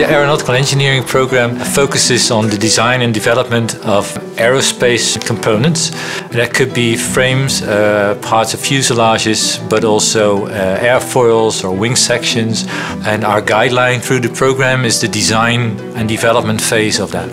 The aeronautical engineering program focuses on the design and development of aerospace components. That could be frames, uh, parts of fuselages, but also uh, airfoils or wing sections. And our guideline through the program is the design and development phase of that.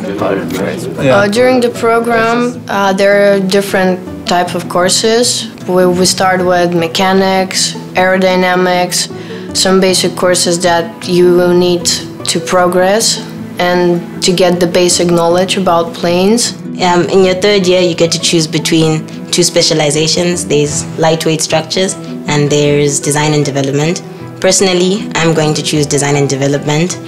Uh, during the program, uh, there are different type of courses. We, we start with mechanics, aerodynamics, some basic courses that you will need to progress and to get the basic knowledge about planes. Um, in your third year, you get to choose between two specializations. There's lightweight structures and there's design and development. Personally, I'm going to choose design and development,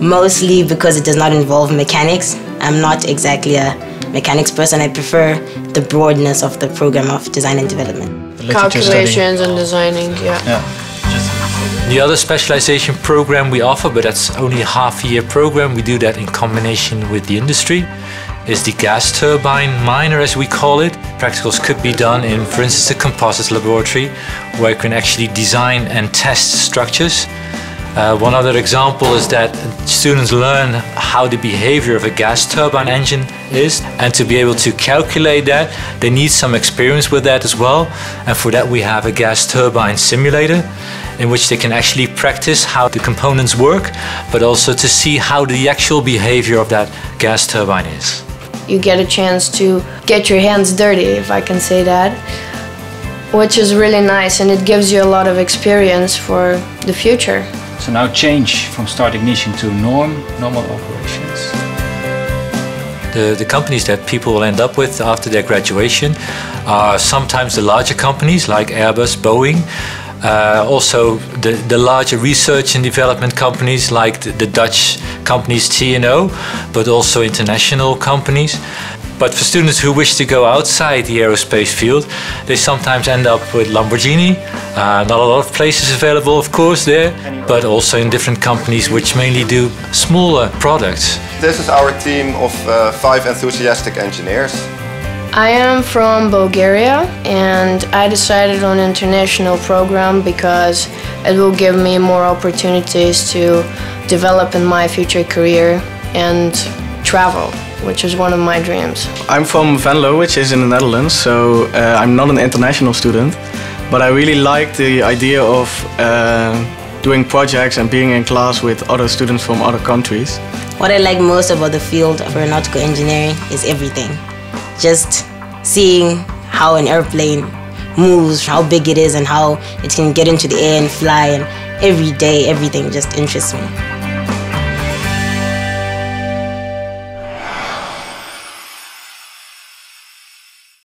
mostly because it does not involve mechanics. I'm not exactly a mechanics person. I prefer the broadness of the program of design and development. Calculations and designing, yeah. Yeah. The other specialization program we offer, but that's only a half year program, we do that in combination with the industry, is the gas turbine minor as we call it. Practicals could be done in, for instance, a composites laboratory where you can actually design and test structures. Uh, one other example is that students learn how the behavior of a gas turbine engine is and to be able to calculate that they need some experience with that as well and for that we have a gas turbine simulator in which they can actually practice how the components work but also to see how the actual behavior of that gas turbine is. You get a chance to get your hands dirty, if I can say that, which is really nice and it gives you a lot of experience for the future. So now change from start ignition to norm, normal operations. The, the companies that people will end up with after their graduation are sometimes the larger companies like Airbus, Boeing, uh, also the, the larger research and development companies like the, the Dutch companies TNO, but also international companies. But for students who wish to go outside the aerospace field, they sometimes end up with Lamborghini. Uh, not a lot of places available, of course, there, but also in different companies which mainly do smaller products. This is our team of uh, five enthusiastic engineers. I am from Bulgaria and I decided on international program because it will give me more opportunities to develop in my future career and travel which is one of my dreams. I'm from Venlo, which is in the Netherlands, so uh, I'm not an international student, but I really like the idea of uh, doing projects and being in class with other students from other countries. What I like most about the field of aeronautical engineering is everything. Just seeing how an airplane moves, how big it is, and how it can get into the air and fly, and every day, everything just interests me.